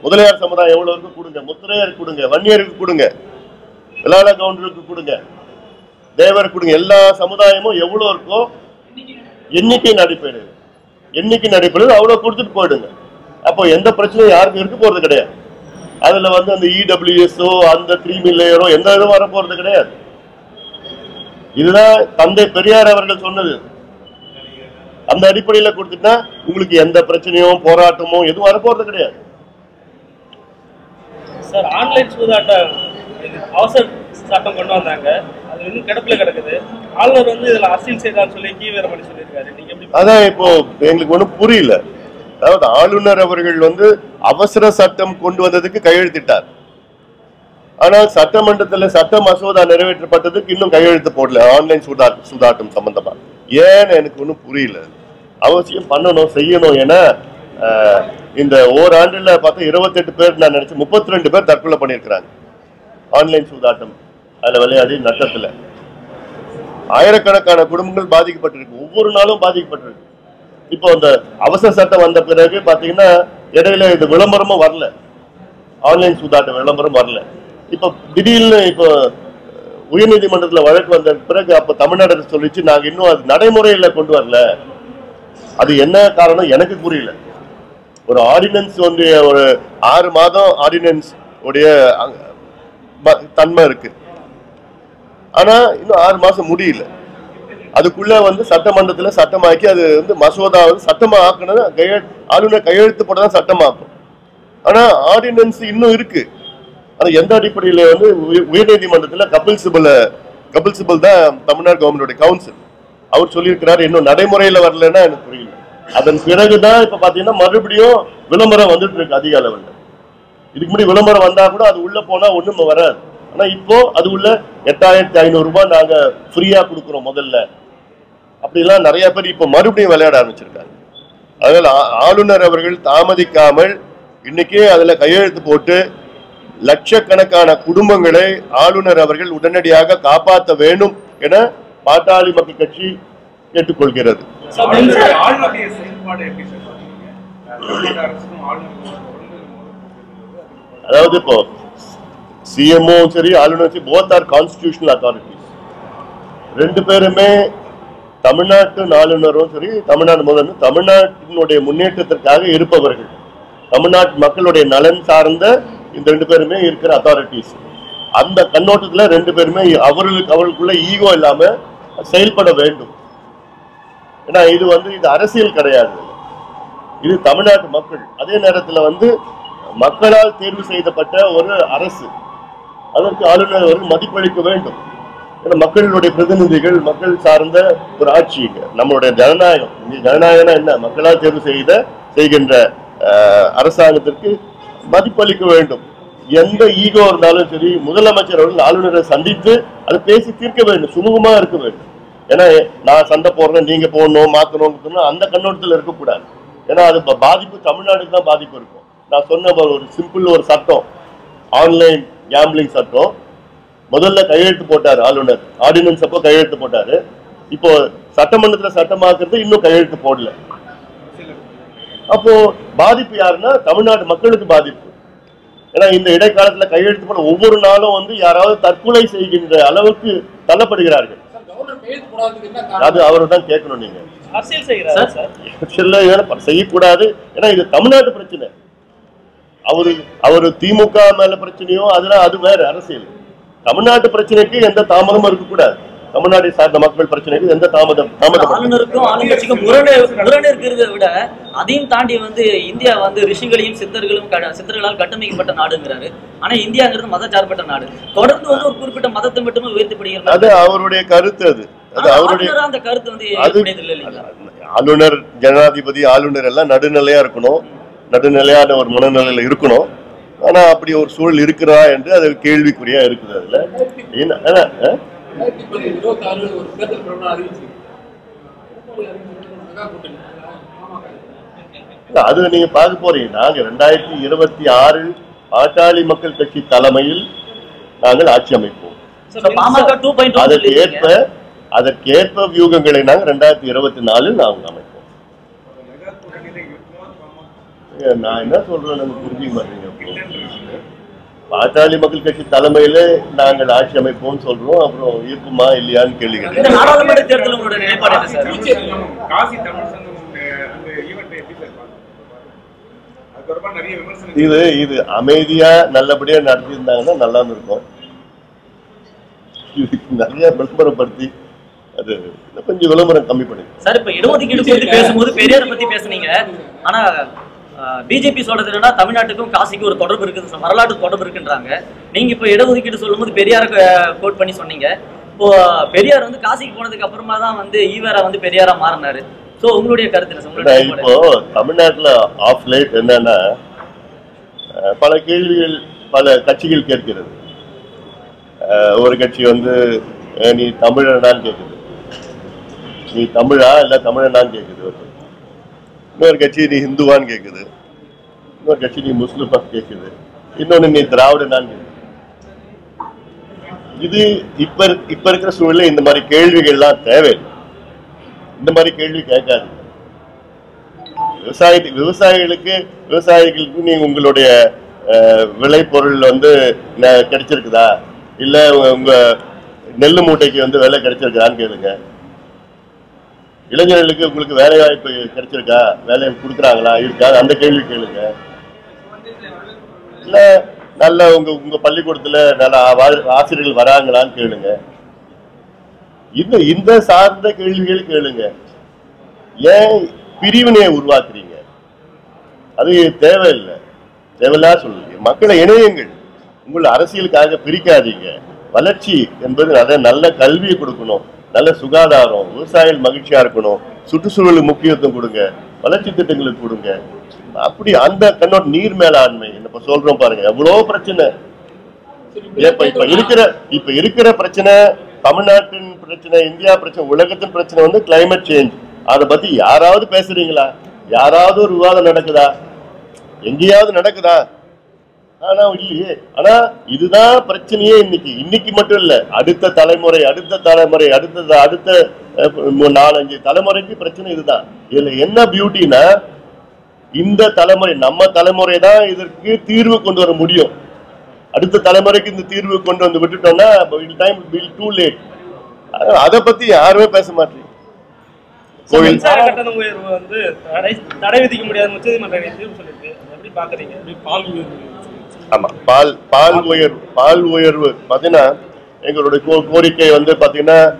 முதலியார் சமுதாயம் எவ்வளவு இருக்கு கொடுங்க. முத்திரையருக்கு கொடுங்க. வன்னியருக்கு கொடுங்க. விளாட கவுண்டருக்கு கொடுங்க. தேவர் கொடுங்க. எல்லா சமுதாயமும் எவ்வளவு இருக்கோ எண்ணிக்கையின் அடிப்படையில். எண்ணிக்கையின் அடிப்படையில் அவ்வளவு கொடுத்துட்டு போயிடுங்க. அப்போ எந்த பிரச்சனையும் யாருக்கும் இருக்க போறது கிடையாது. அதுல வந்து அந்த இடபிள்யூஎஸ்ஓ அந்த கிரீமி லேயரோ எந்த இதுவும் வர போறது கிடையாது. இதுதான் தந்தை பெரியார் அவர்கள் சொன்னது. அந்த அடிப்படையில கொடுத்துட்டா உங்களுக்கு எந்த பிரச்சனையும் போராட்டமும் எதுவும் வரப்போறது கிடையாது. சார் ஆன்லைன் சூதாட்டம் அவசர சட்டம் கொண்டு வந்தாங்க. அது இன்னும் கிடப்புல கிடக்குது. ஆளுநர் வந்து இதுல அரசியல் செய்தான்னு சொல்லி கீ சொல்லியிருக்காரு. நீங்க எப்படி அதான் இப்போ எங்களுக்கு ஒண்ணும் புரியல. அதாவது ஆளுநர் அவர்கள் வந்து அவசர சட்டம் கொண்டு வந்ததுக்கு கையெழுத்திட்டார். ஆனால் சட்டமன்றத்துல சட்ட மசோதா நிறைவேற்றப்பட்டதுக்கு இன்னும் கையெழுத்து போடல ஆன்லைன் சூதாட்டம் சூதாட்டம் சம்பந்தமா. ஏன்னு எனக்கு ஒன்றும் புரியல. அவசியம் பண்ணணும் செய்யணும் என ஆஹ், இந்த ஓராண்டுல பார்த்தா இருபத்தெட்டு பேர் நான் நினைச்சேன் முப்பத்தி ரெண்டு பேர் தற்கொலை பண்ணியிருக்கிறாங்க. ஆன்லைன் சூதாட்டம். அதுல விளையாடி நட்டத்துல. ஆயிரக்கணக்கான குடும்பங்கள் பாதிக்கப்பட்டிருக்கு. ஒவ்வொரு நாளும் பாதிக்கப்பட்டிருக்கு. இப்போ அந்த அவசர சட்டம் வந்த பிறகு பாத்தீங்கன்னா இடையில இது விளம்பரமும் வரல. ஆன்லைன் சூதாட்ட விளம்பரம் வரல. இப்போ திடீர்னு இப்போ உயர்நீதிமன்றத்தில் வழக்கு வந்த பிறகு அப்ப தமிழ்நாடு அரசு சொல்லிச்சு நாங்க இன்னும் அது நடைமுறையில கொண்டு வரல. அது என்ன காரணம்? எனக்கு புரியல. ஒரு ஆர்டினன்ஸ் வந்து ஒரு ஆறு மாதம் ஆர்டினன்ஸ் உடைய தன்மை இருக்கு. ஆனா இன்னும் ஆறு மாசம் முடியல. அதுக்குள்ள வந்து சட்டமன்றத்துல சட்டமாக்கி அது வந்து மசோதா வந்து சட்டமா ஆக்கணும் கையெழு ஆளுநர் கையெழுத்து போட தான் சட்டமாக்கும். ஆனா ஆர்டினன்ஸ் இன்னும் இருக்கு. ஆனா எந்த அடிப்படையில வந்து உய- உயர்நீதிமன்றத்துல கபில் சிபல் கபில் சிபல் தான் தமிழ்நாடு கவர்மெண்டோட கவுன்சில் அவர் சொல்லியிருக்கிறார் இன்னும் நடைமுறையில வரலன்னா எனக்கு புரியல. அதன் பிறகுதான் இப்ப பாத்தீங்கன்னா மறுபடியும் விளம்பரம் வந்துட்டு இருக்கு அதிக அளவில். இதுக்கு முன்னாடி விளம்பரம் வந்தா கூட அது உள்ள போனா ஒண்ணும் வராது. ஆனா இப்போ அது உள்ள எட்டாயிரத்தி ஐநூறு ரூபாய் நாங்க ஃப்ரீயா கொடுக்குறோம் முதல்ல. அப்படிலாம் நிறைய பேர் இப்ப மறுபடியும் விளையாட ஆரம்பிச்சிருக்காங்க. அதனால ஆளுநர் அவர்கள் தாமதிக்காமல் இன்னைக்கே அதுல கையெழுத்து போட்டு லட்சக்கணக்கான குடும்பங்களை ஆளுநர் அவர்கள் உடனடியாக காப்பாற்ற வேண்டும் என பாட்டாளி மக்கள் கட்சி கேட்டுக்கொள்கிறது. அதாவது இப்போ சிஎம்ஓ சரி ஆளுநர் சரி போத் ஆர் கான்ஸ்டிடியூஷனல் அத்தாரிட்டிஸ் ரெண்டு பேருமே தமிழ்நாட்டு ஆளுநரும் சரி தமிழ்நாடு முதல்வர் தமிழ்நாட்டினுடைய முன்னேற்றத்திற்காக இருப்பவர்கள். தமிழ்நாட்டு மக்களுடைய நலன் சார்ந்த இந்த ரெண்டு பேருமே இருக்கிற அத்தாரிட்டிஸ் அந்த கண்ணோட்டத்துல ரெண்டு பேருமே அவர்களுக்கு அவர்களுக்குள்ள ஈகோ இல்லாம செயல்பட வேண்டும். ஏன்னா இது வந்து இது அரசியல் கிடையாது. இது தமிழ்நாட்டு மக்கள். அதே நேரத்தில் வந்து மக்களால் தேர்வு செய்யப்பட்ட ஒரு அரசு. அதற்கு ஆளுநர் அவர்கள் மதிப்பளிக்க வேண்டும். ஏன்னா மக்களுடைய பிரதிநிதிகள் மக்கள் சார்ந்த ஒரு ஆட்சி நம்மளுடைய ஜனநாயகம். இங்க ஜனநாயகம்னா என்ன? மக்களால் தேர்வு செய்த செய்கின்ற அரசாங்கத்திற்கு மதிப்பளிக்க வேண்டும். எந்த ஈகோ இருந்தாலும் சரி முதலமைச்சர் அவர்கள் ஆளுநரை சந்தித்து அதை பேசி தீர்க்க வேண்டும். சுமூகமா இருக்க வேண்டும். ஏன்னா நான் சண்டை போடுறேன் நீங்க போடணும் மாத்தணும் அந்த கண்ணோட்டத்தில் இருக்கக்கூடாது. ஏன்னா அது பாதிப்பு தமிழ்நாடுக்கு தான் பாதிப்பு இருக்கும். நான் சொன்ன ஒரு- சிம்பிள் ஒரு சட்டம் ஆன்லைன் கேம்பிளிங் சட்டம் முதல்ல கையெழுத்து போட்டார் ஆளுநர். ஆர்டினன்ஸ் அப்போ கையெழுத்து போட்டாரு. இப்போ சட்டமன்றத்தில் சட்டமாக்குறது இன்னும் கையெழுத்து போடல. அப்போ பாதிப்பு யாருன்னா தமிழ்நாடு மக்களுக்கு பாதிப்பு. ஏன்னா இந்த இடைக்காலத்தில் கையெழுத்து போட ஒவ்வொரு நாளும் வந்து யாராவது தற்கொலை செய்கின்ற அளவுக்கு தள்ளப்படுகிறார்கள். அது அவரை தான் கேட்கணும் நீங்க. அரசியல் செய்கிறாரா சார் செல்ல இதெல்லாம் செய்யக்கூடாது. ஏன்னா இது தமிழ்நாட்டு பிரச்சனை. அவரு அவரு திமுக மேல பிரச்சனையோ அதெல்லாம் அது வேற அரசியல். தமிழ்நாட்டு பிரச்சனைக்கு எந்த தாமதமும் இருக்கக்கூடாது. தமிழ்நாட்டை சார்ந்த மக்கள் பிரச்சனைக்கு எந்த தாமதம் தாமதம் ஆளுநருக்கும் ஆளுங்கட்சிக்கும் முரணு முரணு இருக்கிறத விட அதையும் தாண்டி வந்து இந்தியா வந்து ரிஷிகளையும் சித்தர்களும் சித்தர்களால் கட்டமைக்கப்பட்ட நாடுங்கிறாரு. ஆனா இந்தியாங்கிறது மதச்சார்பற்ற நாடு. தொடர்ந்து வந்து ஒரு குறிப்பிட்ட மதத்தை மட்டுமே உயர்த்தப்படுகிறது அது அவருடைய கருத்து அது. அவருடைய ஆளுநரா அந்த கருத்து வந்து ஆளுநர் ஜனாதிபதி ஆளுநர் எல்லாம் நடுநிலையா இருக்கணும். நடுநிலையான ஒரு மனநிலையில இருக்கணும். ஆனா அப்படி ஒரு சூழல் இருக்கிறதா என்று அது கேள்விக்குறியா இருக்குது அதுல? ரெண்டாயிரத்தி பத்து இருபத்தி ஆறு ஒரு தேர்தல் பிரகடனம் அறிவிச்சு. அது நீங்க பார்க்க போறீங்க. நாங்க ரெண்டாயிரத்தி இருபத்தி ஆறில் பாட்டாளி மக்கள் கட்சி தலைமையில் நாங்கள் ஆட்சி அமைப்போம். So, பாமக டூ பாயிண்ட் அதற்கு ஏற்ப அதற்கேற்ப வியூகங்களை நாங்கள் ரெண்டாயிரத்தி இருபத்தி நாலில் நாங்கள் அமைப்போம். நான் என்ன சொல்றேன் எனக்கு புரிஞ்சுக்க மாட்டீங்க. பாட்டாளி மக்கள் கட்சி தலைமையில நாங்கள் ஆட்சி அமைப்போம் சொல்றோம். அப்புறம் இருக்குமா இல்லையான்னு கேள்வி இது இது அமைதியா நல்லபடியா நடத்தியிருந்தாங்கன்னா நல்லா இருக்கும். நிறைய விளம்பரப்படுத்தி அது கொஞ்சம் விளம்பரம் கம்மி பண்ணி சார் இப்ப இடஒதுக்கீடு பேசும்போது பெரியார் பத்தி பேசுனீங்க. ஆனா பிஜேபி சொல்றது என்னன்னா தமிழ்நாட்டுக்கும் காசிக்கும் ஒரு தொடர்பு இருக்குது வரலாற்று தொடர்பு இருக்குன்றாங்க. நீங்க இப்ப இடஒதுக்கீடு சொல்லும்போது பெரியார கோட் பண்ணி சொன்னீங்க. இப்போ பெரியார் வந்து காசிக்கு போனதுக்கு அப்புறமா தான் வந்து ஈவேரா வந்து பெரியாரா மாறினாரு. சோ உங்களுடைய கருத்து இப்போ? தமிழ்நாட்டுல ஆஃப் லைட் என்னன்னா பல கேள்விகள் பல கட்சிகள் கேட்கிறது. ஒரு கட்சி வந்து நீ தமிழனான்னு கேக்குது நீ தமிழா? இல்ல தமிழனான்னு கேக்குது ஒரு. இன்னொரு கட்சி நீ ஹிந்துவான்னு கேட்குது இன்னொரு கட்சி நீ முஸ்லிமா கேக்குது. இன்னொன்னு நீ திராவிடனான்னு இது இப்ப இப்ப இருக்கிற சூழ்நிலை இந்த மாதிரி கேள்விகள்லாம் தேவையில்லை இந்த மாதிரி கேள்வி கேட்காது. விவசாய விவசாயிகளுக்கு விவசாயிகளுக்கு நீ உங்களுடைய அஹ், விளைபொருள் வந்து கிடைச்சிருக்குதா? இல்ல உங்க- உங்க நெல் மூட்டைக்கு வந்து விலை கிடைச்சிருக்குதான்னு கேளுங்க. இளைஞர்களுக்கு உங்களுக்கு வேலை வாய்ப்பு கிடைச்சிருக்கா? வேலை கொடுக்குறாங்களா? இருக்கா? அந்த கேள்வி கேளுங்க. இல்ல நல்ல உங்க உங்க பள்ளிக்கூடத்துல நல்ல ஆசிரியர்கள் வராங்களான்னு கேளுங்க. இந்த இந்த சார்ந்த கேள்விகள் கேளுங்க. ஏன் பிரிவினையை உருவாக்குறீங்க? அது தேவையில்லை. தேவையில்லா சொல்லுங்க. மக்களை இணையுங்கள். உங்களை அரசியலுக்காக பிரிக்காதீங்க. வளர்ச்சி என்பது அதை நல்ல கல்வியை கொடுக்கணும். நல்ல சுகாதாரம் விவசாயிகள் மகிழ்ச்சியா இருக்கணும். சுற்றுச்சூழலுக்கு முக்கியத்துவம் கொடுங்க. வளர்ச்சி திட்டங்களுக்கு கொடுங்க. அப்படி அந்த கண்ணோட நீர் மேலாண்மை இப்ப சொல்றோம் பாருங்க எவ்வளவு பிரச்சனை. இப்ப இப்ப இருக்கிற இப்ப இருக்கிற பிரச்சனை தமிழ்நாட்டின் பிரச்சனை இந்தியா பிரச்சனை உலகத்தின் பிரச்சனை வந்து கிளைமேட் சேஞ்ச் அதை பத்தி யாராவது பேசுறீங்களா? யாராவது ஒரு விவாதம் நடக்குதா? எங்கேயாவது நடக்குதா? ஆனா இல்லையே. ஆனா இதுதான் பிரச்சனையே இன்னைக்கு. இன்னைக்கு மட்டும் இல்ல. அடுத்த தலைமுறை அடுத்த தலைமுறை அடுத்த அடுத்த நாலஞ்சு தலைமுறைக்கு பிரச்சனை இதுதான். இதுல என்ன பியூட்டினா இந்த தலைமுறை நம்ம தலைமுறை தான் இதற்கு தீர்வு கொண்டு வர முடியும். அடுத்த தலைமுறைக்கு இந்த தீர்வு கொண்டு வந்து விட்டுட்டோம்னா டைம் வில் டூ லேட் அதை பத்தி யாருமே பேச மாட்டீங்க கோவில். மின்சார கட்டண உயர்வு வந்து தடை தடை விதிக்க முடியாத தீர்ப்பு சொல்லிருக்கு. எப்படி பாக்குறீங்க ஆமா பால் பால் உயர்வு பால் உயர்வு. பாத்தீங்கன்னா எங்களுடைய கோ- கோரிக்கை வந்து பாத்தீங்கன்னா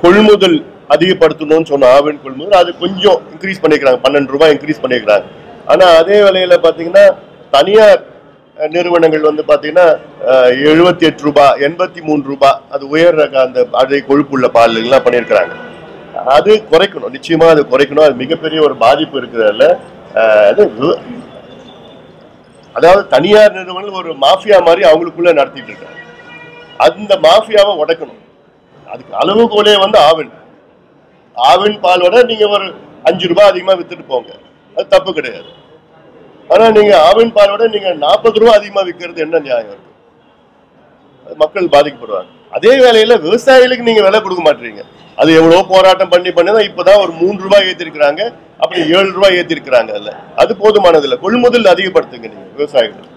கொள்முதல் அதிகப்படுத்தணும்னு சொன்ன ஆவின் கொள்முதல். அது கொஞ்சம் இன்க்ரீஸ் பண்ணிக்கிறாங்க. பன்னெண்டு ரூபாய் இன்க்ரீஸ் பண்ணிக்கிறாங்க. ஆனா அதே வேளையில பாத்தீங்கன்னா தனியார் நிறுவனங்கள் வந்து பாத்தீங்கன்னா எழுபத்தி எட்டு ரூபாய் எண்பத்தி மூணு ரூபாய் அது உயர் அந்த அதை கொழுப்புள்ள பால் எல்லாம் பண்ணியிருக்கிறாங்க. அது குறைக்கணும். நிச்சயமா அது குறைக்கணும். அது மிகப்பெரிய ஒரு பாதிப்பு இருக்கிறதுல அது அதாவது தனியார் நிறுவனங்கள் ஒரு மாஃபியா மாதிரி அவங்களுக்குள்ள நடத்திட்டு இருக்காங்க அந்த மாஃபியாவை உடைக்கணும். அதுக்கு அளவுகோலே வந்து ஆவின். ஆவின் பால் விட நீங்க ஒரு அஞ்சு ரூபாய் அதிகமா வித்துட்டு போங்க. அது தப்பு கிடையாது. ஆனா நீங்க ஆவின் பாலோட நீங்க நாற்பது ரூபாய் அதிகமா விற்கிறது என்ன நியாயம் இருக்கு? அது மக்கள் பாதிக்கப்படுவாங்க. அதே வேலையில விவசாயிகளுக்கு நீங்க விலை கொடுக்க மாட்டீங்க. அது எவ்வளவு போராட்டம் பண்ணி பண்ணி தான் இப்பதான் ஒரு மூன்று ரூபாய் ஏற்றிருக்கிறாங்க அப்படி ஏழு ரூபாய் ஏத்திருக்கிறாங்க இல்ல அது போதுமானது இல்ல கொள்முதல் அதிகப்படுத்துங்க நீங்க விவசாயிகள்.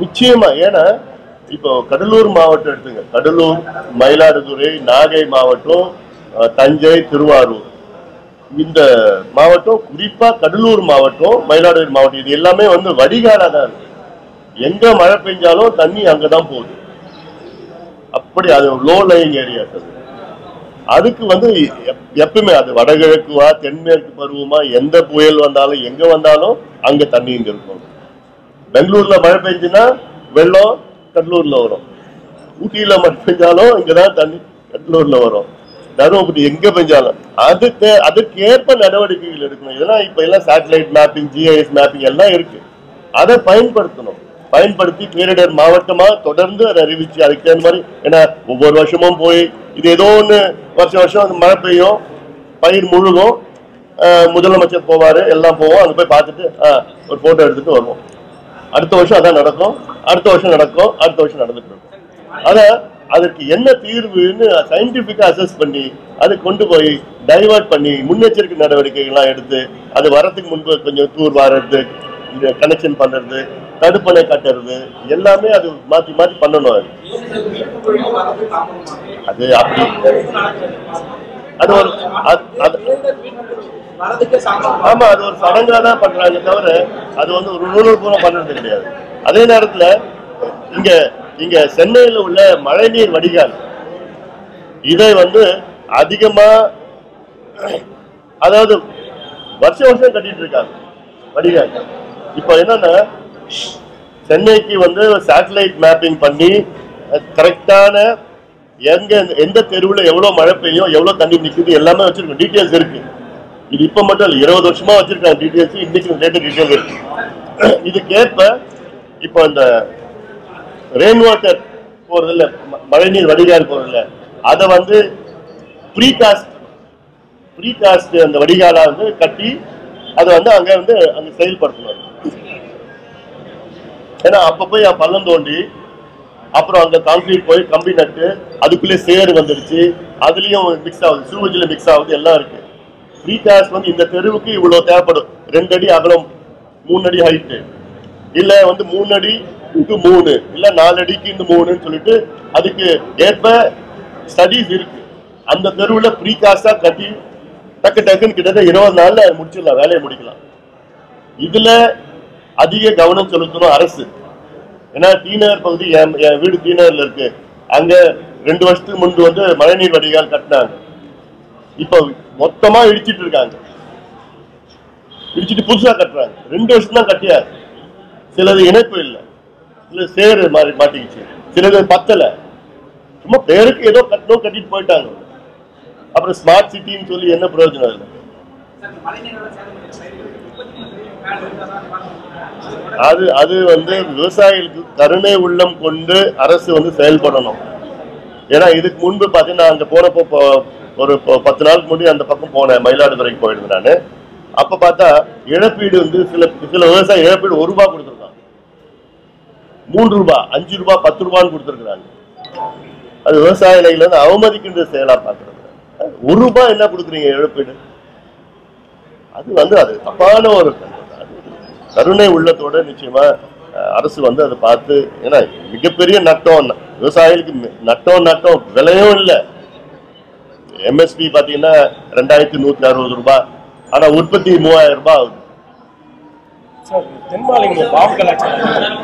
நிச்சயமா. ஏன்னா இப்போ கடலூர் மாவட்டம் எடுத்துங்க. கடலூர் மயிலாடுதுறை நாகை மாவட்டம் தஞ்சை திருவாரூர். இந்த மாவட்டம் குறிப்பா கடலூர் மாவட்டம் மயிலாடுதுறை மாவட்டம் இது எல்லாமே வந்து வடிகாலா தான் இருக்கு. எங்க மழை பெஞ்சாலும் தண்ணி அங்கதான் போகுது. அப்படி அது லோ லைங் ஏரியா அதுக்கு வந்து எப்- எப்பவுமே அது வடகிழக்குவா தென்மேற்கு பருவமா எந்த புயல் வந்தாலும் எங்க வந்தாலும் அங்க தண்ணி இங்க இருக்கும் பெங்களூர்ல மழை பெஞ்சுன்னா வெள்ளம் கடலூர்ல வரும். ஊட்டியில மழை பெஞ்சாலும் இங்கதான் தண்ணி கடலூர்ல வரும். தருமபுரி எங்க பெஞ்சாலும் அதுக்கு அதுக்கு ஏற்ப நடவடிக்கைகள் எடுக்கணும். இதெல்லாம் இப்ப எல்லாம் சேட்டலைட் மேப்பிங் ஜிஐஎஸ் மேப்பிங் எல்லாம் இருக்கு. அதை பயன்படுத்தணும். பயன்படுத்தி பேரிடர் மாவட்டமா தொடர்ந்து அதை அறிவிச்சு அதுக்கு தகுந்த மாதிரி ஏன்னா ஒவ்வொரு வருஷமும் போய் இது ஏதோ ஒண்ணு வருஷம் வருஷம் மழை பெய்யும் பயிர் முழுகும் முதலமைச்சர் போவாரு எல்லாம் போவோம் அங்க போய் பார்த்துட்டு ஒரு போட்டோ எடுத்துட்டு வருவோம். அடுத்த வருஷம் அதான் நடக்கும். அடுத்த வருஷம் நடக்கும். அடுத்த வருஷம் நடந்துட்டு இருக்கும். அதை அதற்கு என்ன தீர்வுன்னு சயின்டிபிக்கா அசஸ் பண்ணி அதை கொண்டு போய் டைவர்ட் பண்ணி முன்னெச்சரிக்கை நடவடிக்கைகள்லாம் எடுத்து அது வரத்துக்கு முன்பு கொஞ்சம் தூர் வாரது இந்த கனெக்ஷன் பண்றது தடுப்பணை கட்டுறது எல்லாமே அது மாத்தி மாத்தி பண்ணணும் அது. அது அப்படி அது ஒரு அது- அது ஆமா அது ஒரு சடங்கா தான் பண்றாங்க தவிர அது வந்து ஒரு நூறுபூர்வம் பண்றது கிடையாது அதே நேரத்துல இங்க இங்க சென்னையில உள்ள மழைநீர் வடிகால். இதை வந்து அதிகமா அதாவது வருஷம் வருஷம் கட்டிட்டு இருக்காங்க வடிகால். இப்போ என்னன்னா சென்னைக்கு வந்து சேட்டலைட் மேப்பிங் பண்ணி கரெக்டான எங்க எந்த தெருவுல எவ்வளவு மழை பெய்யும் எவ்வளவு தண்ணி நிற்குது எல்லாமே வச்சிருக்கோம். டீட்டெயில்ஸ் இருக்கு. இது இப்ப மட்டும் இல்லை இருபது வருஷமா வச்சிருக்காங்க டீட்டெயில்ஸ் இன்னைக்கு லேட்டர் இருக்கு. இதுக்கேற்ப இப்போ இந்த ரெயின் வாட்டர் போறது இல்ல மழைநீர் வடிகால் போறது இல்ல அதை வந்து ப்ரீகாஸ்ட் ப்ரீகாஸ்ட் அந்த வடிகாலா வந்து கட்டி அதை வந்து அங்க வந்து அங்க செயல்படுத்தணும். ஏன்னா அப்ப போய் பள்ளம் தோண்டி அப்புறம் அங்க கான்கிரீட் போய் கம்பி நட்டு அதுக்குள்ளே சேறு வந்துடுச்சு அதுலயும் மிக்ஸ் ஆகுது சூவஜ்ல மிக்ஸ் ஆகுது எல்லாம் இருக்கு. ப்ரீகாஸ்ட் வந்து இந்த தெருவுக்கு இவ்வளவு தேவைப்படும். ரெண்டு அடி அகலம் மூணு அடி ஹைட்டு இல்ல வந்து மூணு அடி இது மூணு. இல்ல நாலு அடிக்கு இந்த மூணுன்னு சொல்லிட்டு அதுக்கு ஏற்ப ஸ்டடிஸ் இருக்கு. அந்த தெருவுல ப்ரீகாஸ்டா கட்டி டக்கு டக்குன்னு கிட்டத்தட்ட இருபது நாள்ல முடிச்சிடலாம் வேலையை முடிக்கலாம். இதுல அதிக கவனம் செலுத்தணும் அரசு. ஏன்னா டீநகர் பகுதி என் என் வீடு டிநகர்ல இருக்கு. அங்க ரெண்டு வருஷத்துக்கு முன்பு வந்து மழைநீர் வடிகால் கட்டினாங்க. இப்போ மொத்தமா இடிச்சிட்டு இருக்காங்க. இடிச்சிட்டு புதுசா கட்டுறாங்க. ரெண்டு வருஷம் தான் கட்டியாரு சிலது இணைப்பு இல்லை. சில சேரு மாதிரி மாட்டிக்கிச்சு. சிலது பத்தல. சும்மா பேருக்கு ஏதோ கட்டணும் கட்டிட்டு போயிட்டாங்க. அப்புறம் ஸ்மார்ட் சிட்டின்னு சொல்லி என்ன பிரயோஜனம் இல்லை அது அது வந்து விவசாயிகளுக்கு கருணை உள்ளம் கொண்டு அரசு வந்து செயல்படணும். ஏன்னா இதுக்கு முன்பு பார்த்தீங்கன்னா அங்கே போனப்போ ஒரு பத்து நாளுக்கு முன்னாடி அந்த பக்கம் போனேன் மயிலாடுதுறைக்கு போயிருந்தேன் நான். அப்ப பார்த்தா இழப்பீடு வந்து சில சில விவசாய இழப்பீடு ஒரு ரூபாய் கொடுத்துருக்கோம் மூன்று ரூபாய் அஞ்சு ரூபாய் பத்து ரூபான்னு கொடுத்துருக்குறாங்க. அது விவசாய நிலையில வந்து அவமதிக்கின்ற செயலா பாக்குறது ஒரு ரூபாய் என்ன கொடுக்குறீங்க இழப்பீடு? அது வந்து அது தப்பான ஒரு கருணை உள்ளத்தோட நிச்சயமா அரசு வந்து அதை பார்த்து ஏன்னா மிகப்பெரிய நட்டம் விவசாயிகளுக்கு நட்டம் நட்டம் விலையும் இல்லை. எம்எஸ்பி பாத்தீங்கன்னா ரெண்டாயிரத்தி நூத்தி அறுபது ரூபாய் ஆனா உற்பத்தி மூவாயிரம் ரூபாய் ஆகுது. சார் தென் பாம்பு கலாச்சாரம்.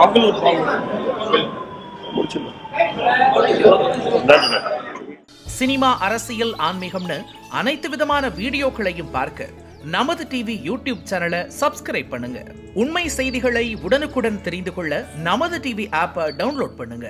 மங்களூர் பாம்பு. முடிச்சிடலாம். சினிமா அரசியல் ஆன்மீகம்னு அனைத்து விதமான வீடியோக்களையும் பார்க்க நமது டிவி யூடியூப் சேனலை சப்ஸ்கிரைப் பண்ணுங்க. உண்மை செய்திகளை உடனுக்குடன் தெரிந்து கொள்ள நமது டிவி ஆப்பை டவுன்லோட் பண்ணுங்க.